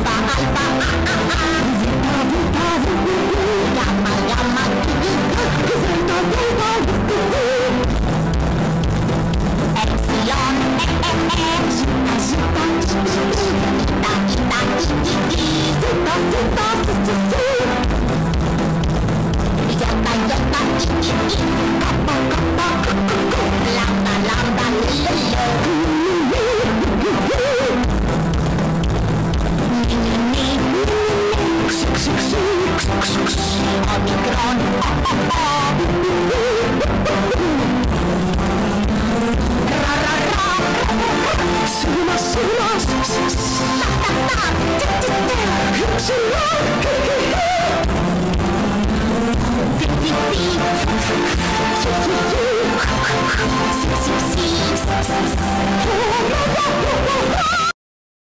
Bye. Sing us, sing us, sing us.